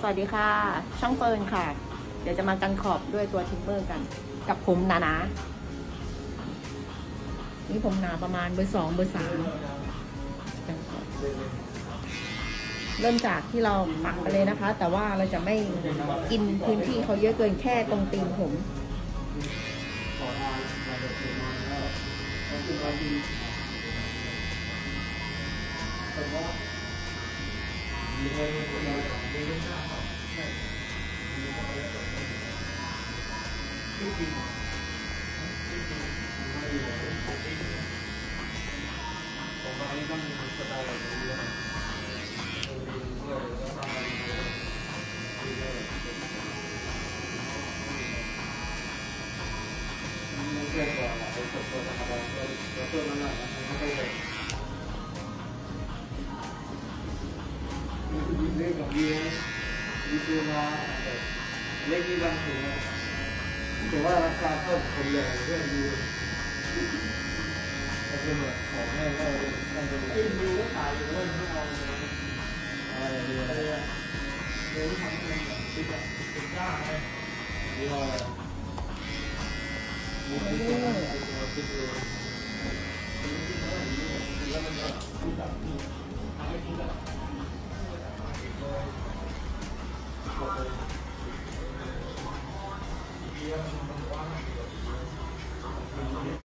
สวัสดีค่ะ ช่างเฟิร์นค่ะ เดี๋ยวจะมากันขอบด้วยตัว trimmer กัน กับผมหนาๆนี่ผมหนาประมาณเบอร์สองเบอร์สามกันขอบเริ่มจากที่เราปักไปเลยนะคะ แต่ว่าเราจะไม่กินพื้นที่เขาเยอะเกินแค่ตรงตีนผม Gracias. เล็กกับยียีตัวมาเล็กนี่บางถึงแต่ว่าราคาเท่าคนใหญ่เพื่อนดูแต่เป็นแบบของแม่ก็ต้องเป็นดูก็ขายอยู่ว่าไม่เอาอะไรดีอะไรเดี๋ยวทำเป็นแบบติดอะติดจ้าไงยี่ห้ออะไรมีติดตัวติดตัวติดตัวแล้วมันก็ติดแบบทำให้ติดแบบ